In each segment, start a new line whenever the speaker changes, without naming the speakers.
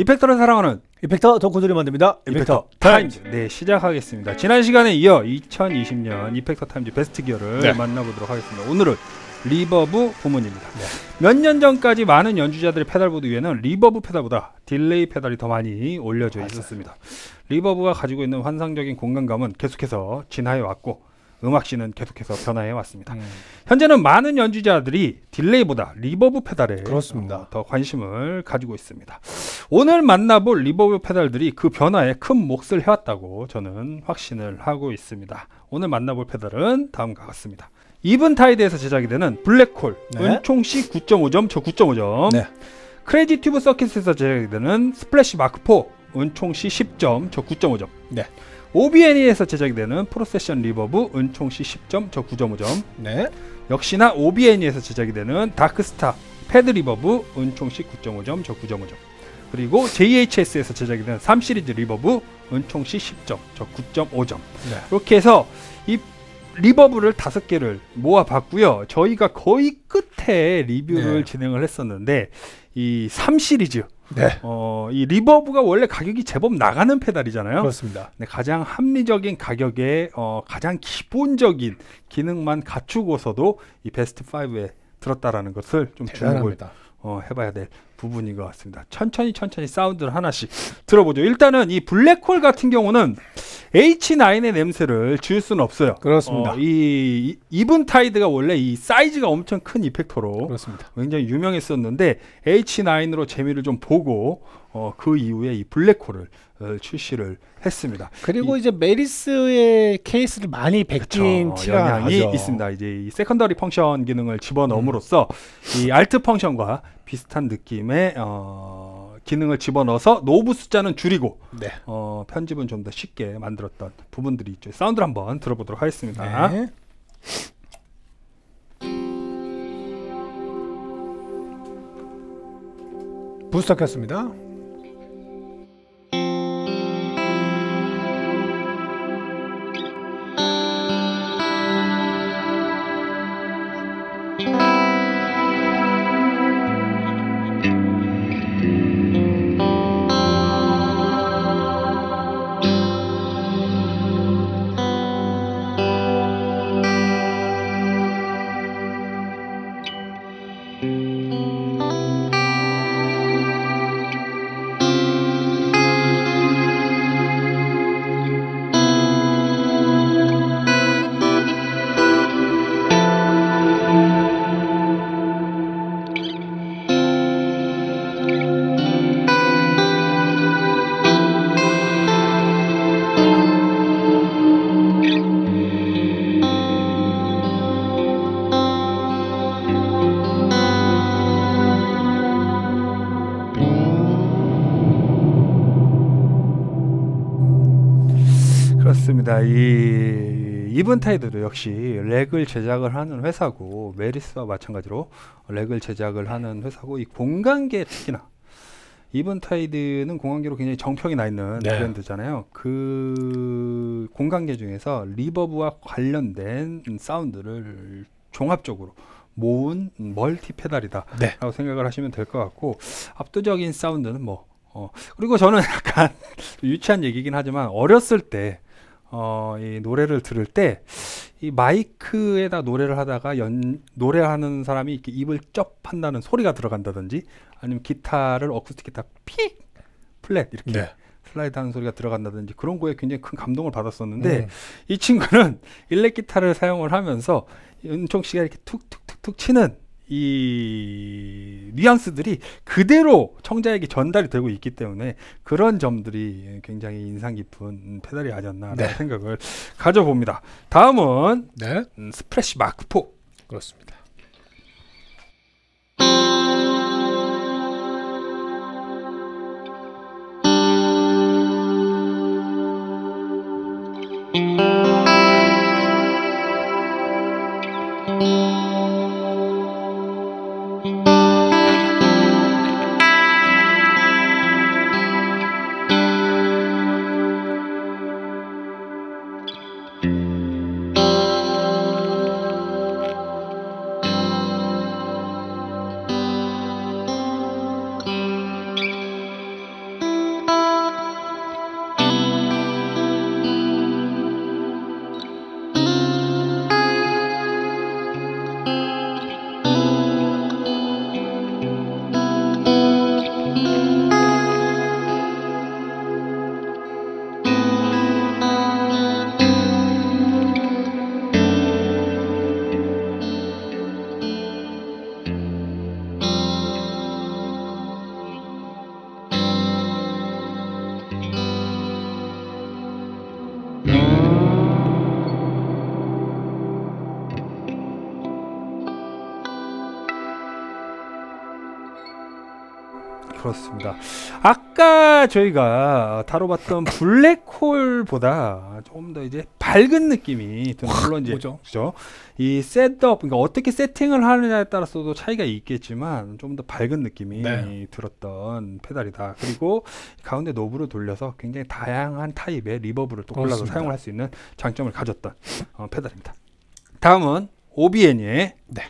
이펙터를 사랑하는
이펙터 덕후들이 만듭니다. 이펙터,
타임즈. 네, 시작하겠습니다. 지난 시간에 이어 2020년 이펙터 타임즈 best gear를
네.
만나보도록 하겠습니다. 오늘은 reverb 부문입니다. 몇년 전까지 많은 연주자들의 pedalboard 위에는 reverb 페달보다 delay 페달이 더 많이 올려져 있었습니다. reverb가 가지고 있는 환상적인 공간감은 계속해서 진화해 왔고 음악scene은 계속해서 변화해 왔습니다.
음,
현재는 많은 연주자들이 delay보다 reverb 페달에. 어, 더 관심을 가지고 있습니다. 오늘 만나볼 reverb 페달들이 그 변화에 큰 몫을 해왔다고 저는 확신을 하고 있습니다. 오늘 만나볼 페달은 다음과 같습니다. 이븐타이드에서 제작이 되는 블랙홀
네.
은총씨 9.5점 저 9.5점
네.
크레이지 튜브 서킷에서 제작이 되는 스플래시 마크4 은총씨 10점 저 9.5점
네.
OBNE에서 제작이 되는 프로세션 리버브 은총씨 10점 저 9.5점
네.
역시나 OBNE에서 제작이 되는 다크스타 패드 리버브 은총씨 9.5점 저 9.5점 그리고 JHS에서 제작이 되는 3시리즈 리버브 은총씨 10점 저 9.5점
네.
이렇게 해서 이 reverb를 다섯 개를 모아봤고요 저희가 거의 끝에 리뷰를
네.
진행을 했었는데 이 3시리즈
네.
어, 이 reverb가 원래 가격이 제법 나가는 페달이잖아요
그렇습니다.
네, 가장 합리적인 가격에 어, 가장 기본적인 기능만 갖추고서도 이 베스트 5에 들었다라는 것을 좀 주목을
대단합니다.
어, 해봐야 될 부분인 것 같습니다. 천천히 천천히 사운드를 하나씩 들어보죠. 일단은 이 블랙홀 같은 경우는 H9의 냄새를 지울 수는 없어요.
그렇습니다.
어, 이, 이 이븐 타이드가 원래 이 사이즈가 엄청 큰 이펙터로
그렇습니다.
굉장히 유명했었는데 H9으로 재미를 좀 보고 어, 그 이후에 이 블랙홀을 어, 출시를 했습니다.
그리고 이 제 메리스의 케이스를 많이 베낀
그쵸. 영향이
나죠.
있습니다. 이제 이 secondary function 기능을 집어넣음으로써 이 alt function과 비슷한 느낌의 어, 기능을 집어넣어서 knob 숫자는 줄이고
네.
어, 편집은 좀 더 쉽게 만들었던 부분들이 있죠. 사운드를 한번 들어보도록 하겠습니다.
네. 부스터 켰습니다.
그렇습니다. 이 이븐타이드도 역시 rack을 제작을 하는 회사고 메리스와 마찬가지로 rack을 제작을 하는 회사고 이 공간계 특히나 이븐타이드는 공간계로 굉장히 정평이 나 있는
네.
브랜드잖아요. 그 공간계 중에서 리버브와 관련된 사운드를 종합적으로 모은 multi 페달이다라고
네.
생각을 하시면 될 것 같고 압도적인 사운드는 뭐 어, 그리고 저는 약간 유치한 얘기긴 하지만 어렸을 때 어, 이 노래를 들을 때 이 마이크에다 노래를 하다가 연 노래하는 사람이 이렇게 입을 쩝 한다는 소리가 들어간다든지 아니면 기타를 어쿠스틱 기타 픽 fret 이렇게
네.
슬라이드 하는 소리가 들어간다든지 그런 거에 굉장히 큰 감동을 받았었는데
음.
이 친구는 일렉 기타를 사용을 하면서 은총 씨가 이렇게 툭툭툭툭 치는 이 뉘앙스들이 그대로 청자에게 전달이 되고 있기 때문에 그런 점들이 굉장히 인상 깊은 페달이 아니었나
네.
생각을 가져봅니다. 다음은
네.
음, 스프레시 마크 4
그렇습니다. 음.
그렇습니다. 아까 저희가 다뤄봤던 블랙홀보다 조금 더 이제 밝은 느낌이 드는 물론 이제
뭐죠?
그죠? 이 setup 그러니까 어떻게 세팅을 하느냐에 따라서도 차이가 있겠지만 좀 더 밝은 느낌이
네.
들었던 페달이다. 그리고 가운데 노브를 돌려서 굉장히 다양한 타입의 reverb를 또 골라서
그렇습니다.
사용을 할수 있는 장점을 가졌던 어, 페달입니다. 다음은 OBNE
네.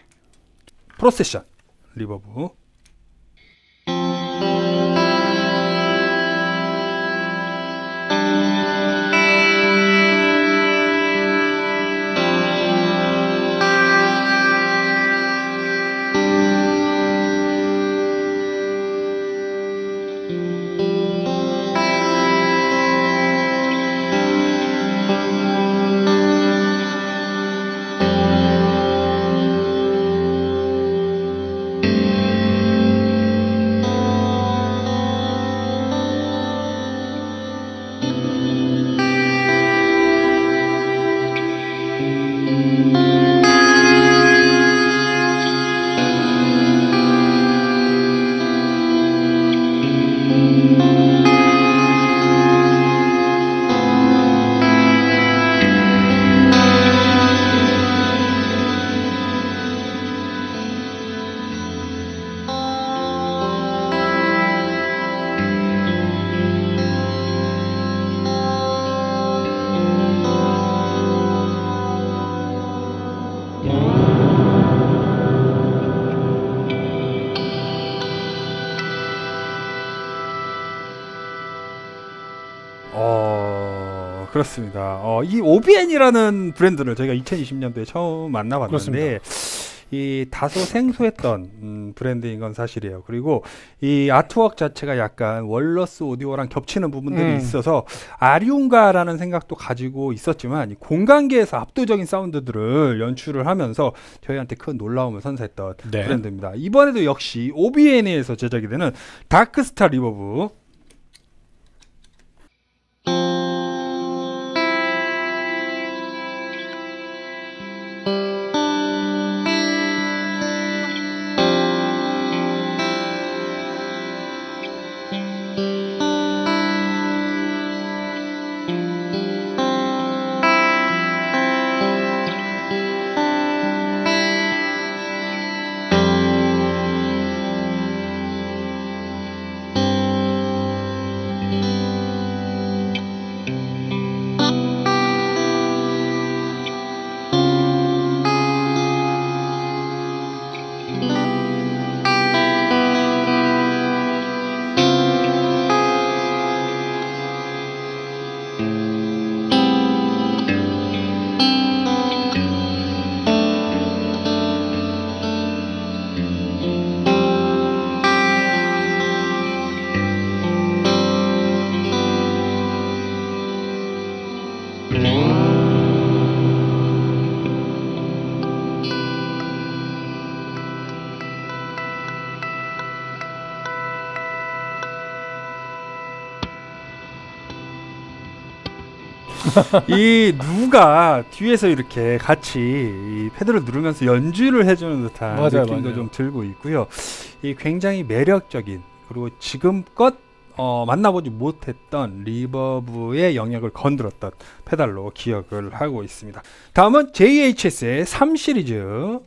프로세션 리버브 어 그렇습니다. 어, 이 OBN이라는 브랜드를 저희가 2020년도에 처음 만나봤는데 이 다소 생소했던 음, 브랜드인 건 사실이에요. 그리고 이 아트웍 자체가 약간 월러스 오디오랑 겹치는 부분들이
음.
있어서 아리운가라는 생각도 가지고 있었지만 이 공간계에서 압도적인 사운드들을 연출을 하면서 저희한테 큰 놀라움을 선사했던
네.
브랜드입니다. 이번에도 역시 OBN에서 제작이 되는 다크스타 리버브 이 누가 뒤에서 이렇게 같이 이 패드를 누르면서 연주를 해주는 듯한
맞아요,
느낌도
맞아요.
좀 들고 있고요. 이 굉장히 매력적인 그리고 지금껏 어, 만나보지 못했던 리버브의 영역을 건드렸던 페달로 기억을 하고 있습니다. 다음은 JHS의 3 시리즈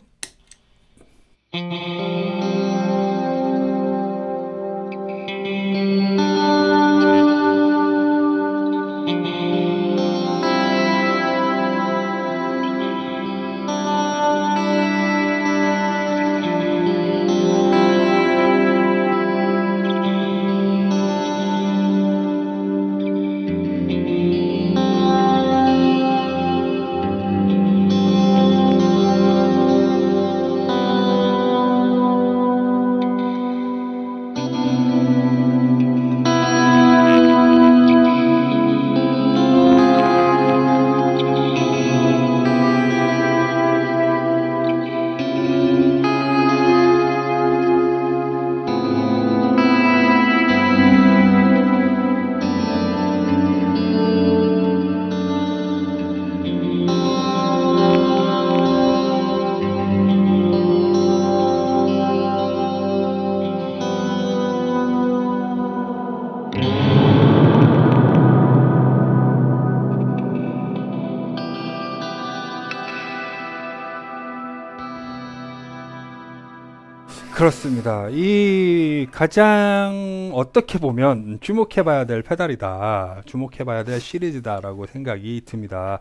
그렇습니다. 이 가장 어떻게 보면 주목해봐야 될 페달이다. 주목해봐야 될 시리즈다라고 생각이 듭니다.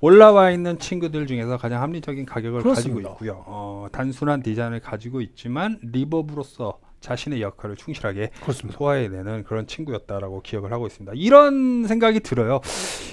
올라와 있는 친구들 중에서 가장 합리적인 가격을
그렇습니다.
가지고 있고요. 어, 단순한 디자인을 가지고 있지만 리버브로서 자신의 역할을 충실하게
그렇습니다.
소화해내는 그런 친구였다라고 기억을 하고 있습니다. 이런 생각이 들어요.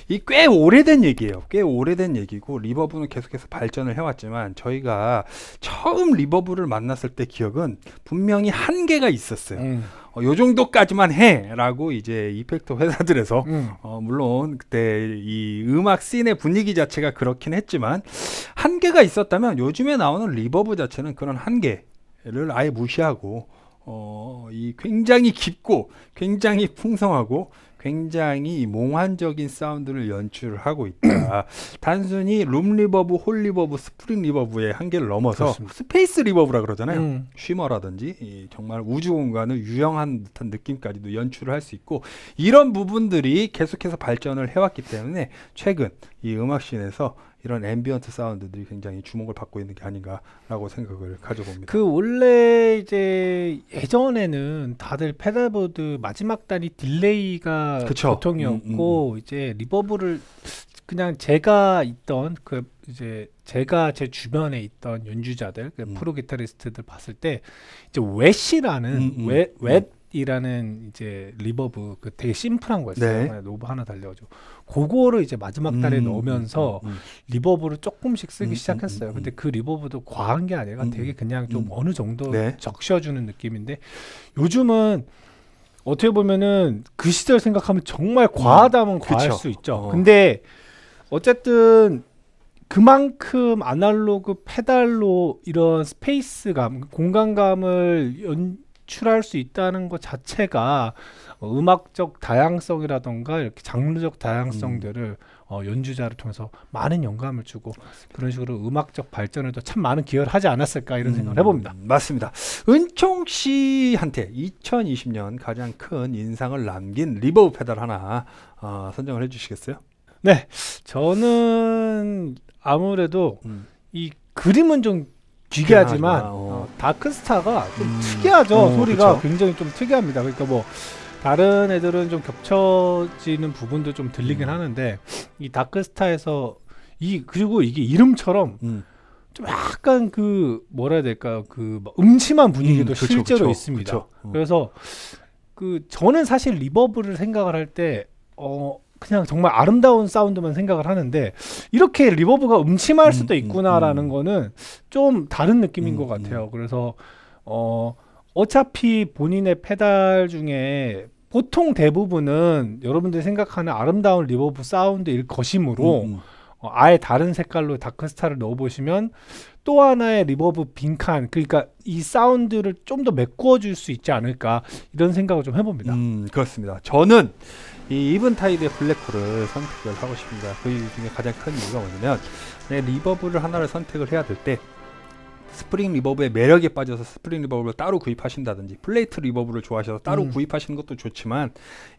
이 꽤 오래된 얘기예요. 꽤 오래된 얘기고 리버브는 계속해서 발전을 해왔지만 저희가 처음 reverb를 만났을 때 기억은 분명히 한계가 있었어요.
음.
어, 요 정도까지만 해라고 이제 effector 회사들에서
음.
어, 물론 그때 이 음악 scene의 분위기 자체가 그렇긴 했지만 한계가 있었다면 요즘에 나오는 reverb 자체는 그런 한계를 아예 무시하고 어, 이 굉장히 깊고 굉장히 풍성하고 굉장히 몽환적인 사운드를 연출을 하고 있다. 단순히 room reverb, hall reverb, spring reverb의 한계를 넘어서
그렇습니다.
space reverb라 그러잖아요.
음.
shimmer라든지 이 정말 우주 공간을 유영한 듯한 느낌까지도 연출을 할 수 있고 이런 부분들이 계속해서 발전을 해왔기 때문에 최근 이 음악scene에서 이런 ambient 사운드들이 굉장히 주목을 받고 있는 게 아닌가라고 생각을 가져봅니다.
그 원래 이제 예전에는 다들 pedalboard 마지막 단이 delay가
그쵸.
보통이었고
음,
이제 reverb를 그냥 제가 있던 그 이제 제가 제 주변에 있던 연주자들 그
음.
프로 기타리스트들 봤을 때 이제 Wet이라는
음, 음,
웨
음.
웻 이라는 이제 reverb 그 되게 심플한 거였어요.
네.
노브 하나 달려가지고 그거를 이제 마지막 단에
음,
넣으면서
음, 음,
reverb를 조금씩 쓰기
음, 음,
시작했어요.
음,
근데
음.
그 reverb도 과한 게 아니라
음,
되게 그냥 좀
음.
어느 정도
네.
적셔주는 느낌인데 요즘은 어떻게 보면은 그 시절 생각하면 정말 과하다면 과할
음. 그쵸.
수 있죠.
어.
근데 어쨌든 그만큼 아날로그 페달로 이런 space감, 공간감을 연 출할 수 있다는 것 자체가 어, 음악적 다양성이라던가 이렇게 장르적 다양성들을 어, 연주자를 통해서 많은 영감을 주고 그런 식으로 음악적 발전에도 참 많은 기여를 하지 않았을까 이런 생각을 해봅니다.
음, 맞습니다. 은총 씨한테 2020년 가장 큰 인상을 남긴 reverb 페달 하나 어, 선정을 해주시겠어요?
네, 저는 아무래도
음.
이 그림은 좀
귀하다, 어.
어, 다크스타가 좀
음.
특이하죠.
어,
소리가
그쵸.
굉장히 좀 특이합니다. 그러니까 뭐 다른 애들은 좀 겹쳐지는 부분도 좀 들리긴
음.
하는데 이 다크스타에서 이 그리고 이게 이름처럼
음.
좀 약간 그 뭐라 해야 될까요? 그막 음침한 분위기도
음, 그쵸,
실제로
그쵸,
있습니다.
어.
그래서 그 저는 사실 리버브를 생각을 할때 어 그냥 정말 아름다운 사운드만 생각을 하는데 이렇게 reverb가 음침할
음,
수도
음,
있구나라는
음.
거는 좀 다른 느낌인
음,
것 같아요. 그래서 어 어차피 본인의 페달 중에 보통 대부분은 여러분들이 생각하는 아름다운 reverb 사운드일 것이므로
음, 음.
어, 아예 다른 색깔로 다크스타를 넣어보시면 또 하나의 reverb 빈칸 그러니까 이 사운드를 좀 더 메꾸어 줄 수 있지 않을까 이런 생각을 좀 해봅니다.
음, 그렇습니다. 저는 이 이븐타이드의 블랙홀을 선택을 하고 싶습니다. 그 이유 중에 가장 큰 이유가 뭐냐면 내 reverb를 하나를 선택을 해야 될때 spring reverb의 매력에 빠져서 spring reverb를 따로 구입하신다든지 plate reverb를 좋아하셔서 따로
음.
구입하시는 것도 좋지만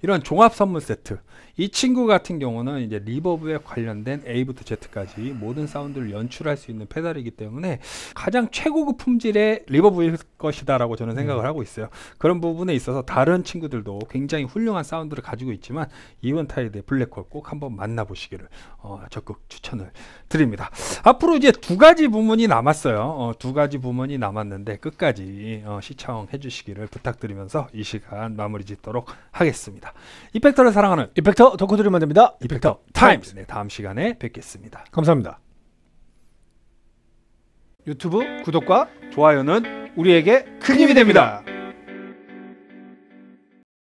이런 종합 선물 세트 이 친구 같은 경우는 이제 reverb에 관련된 A부터 Z까지 모든 사운드를 연출할 수 있는 페달이기 때문에 가장 최고급 품질의 reverb일 것이다라고 저는 생각을 하고 있어요. 그런 부분에 있어서 다른 친구들도 굉장히 훌륭한 사운드를 가지고 있지만 이븐타이드의 블랙홀 꼭 한번 만나보시기를 어, 적극 추천을 드립니다. 앞으로 이제 두 가지 부문이 남았어요. 어, 두 가지 부문이 남았는데 끝까지 어, 시청 해 주시기를 부탁드리면서 이 시간 마무리 짓도록 하겠습니다. effector를 사랑하는
effector 덕후들이 만듭니다.
이펙터 타임스. 네, 다음 시간에 뵙겠습니다.
감사합니다. 유튜브 구독과
좋아요는
우리에게 큰 힘이 됩니다.